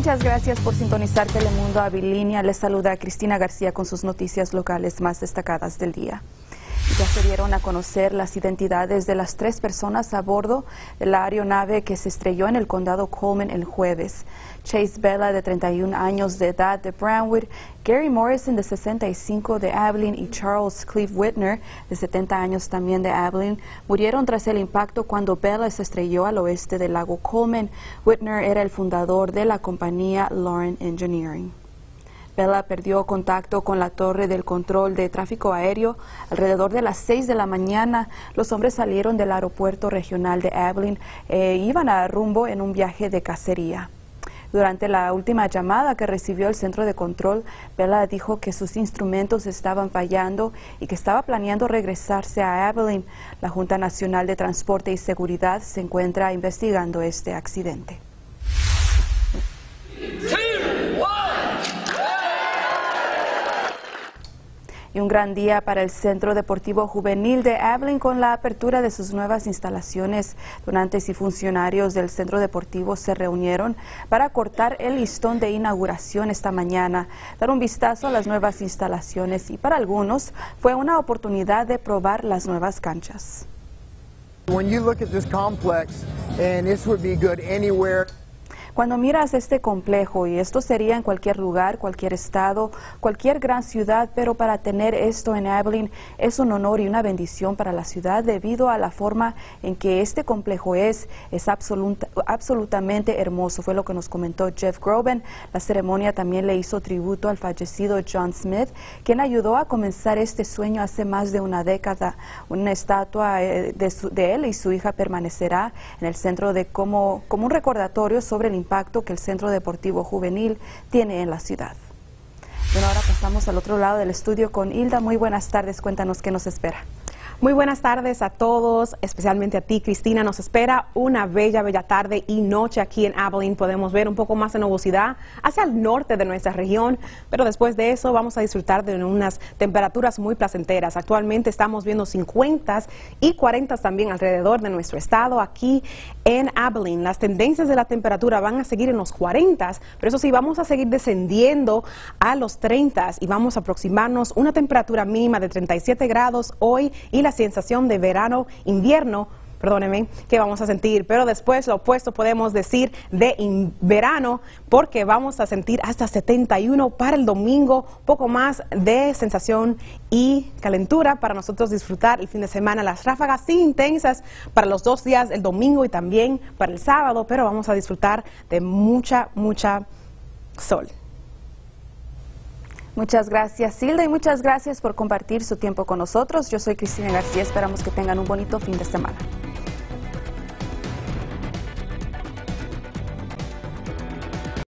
Muchas gracias por sintonizar Telemundo Abilinia. Les saluda Cristina García con sus noticias locales más destacadas del día. Ya se dieron a conocer las identidades de las tres personas a bordo de la aeronave que se estrelló en el condado Coleman el jueves. Chase Bella, de 31 años de edad, de Brownwood, Gary Morrison, de 65, de Abilene, y Charles Cleve Whitner, de 70 años también de Abilene, murieron tras el impacto cuando Bella se estrelló al oeste del lago Coleman. Whitner era el fundador de la compañía Lauren Engineering. Bella perdió contacto con la torre del control de tráfico aéreo alrededor de las 6 de la mañana. Los hombres salieron del aeropuerto regional de Abilene e iban a rumbo en un viaje de cacería. Durante la última llamada que recibió el centro de control, Bella dijo que sus instrumentos estaban fallando y que estaba planeando regresarse a Abilene. La Junta Nacional de Transporte y Seguridad se encuentra investigando este accidente. Y un gran día para el Centro Deportivo Juvenil de Abilene con la apertura de sus nuevas instalaciones. Donantes y funcionarios del Centro Deportivo se reunieron para cortar el listón de inauguración esta mañana, dar un vistazo a las nuevas instalaciones y para algunos fue una oportunidad de probar las nuevas canchas. Cuando miras este complejo, y esto sería en cualquier lugar, cualquier estado, cualquier gran ciudad, pero para tener esto en Abilene es un honor y una bendición para la ciudad debido a la forma en que este complejo es, es absolutamente hermoso. Fue lo que nos comentó Jeff Groban. La ceremonia también le hizo tributo al fallecido John Smith, quien ayudó a comenzar este sueño hace más de una década. Una estatua eh, de, de él y su hija permanecerá en el centro de como, como un recordatorio sobre el impacto que el Centro Deportivo Juvenil tiene en la ciudad. Bueno, ahora pasamos al otro lado del estudio con Hilda. Muy buenas tardes, cuéntanos qué nos espera. Muy buenas tardes a todos, especialmente a ti, Cristina. Nos espera una bella, bella tarde y noche aquí en Abilene. Podemos ver un poco más de nubosidad hacia el norte de nuestra región, pero después de eso vamos a disfrutar de unas temperaturas muy placenteras. Actualmente estamos viendo 50 y 40 también alrededor de nuestro estado aquí en Abilene. Las tendencias de la temperatura van a seguir en los 40, pero eso sí, vamos a seguir descendiendo a los 30 y vamos a aproximarnos una temperatura mínima de 37 grados hoy y la sensación de verano, invierno, perdóneme, que vamos a sentir, pero después lo opuesto podemos decir de verano, porque vamos a sentir hasta 71 para el domingo, poco más de sensación y calentura para nosotros disfrutar el fin de semana, las ráfagas sí intensas para los dos días, el domingo y también para el sábado, pero vamos a disfrutar de mucha, mucha sol. Muchas gracias, Silda, y muchas gracias por compartir su tiempo con nosotros. Yo soy Cristina García. Esperamos que tengan un bonito fin de semana.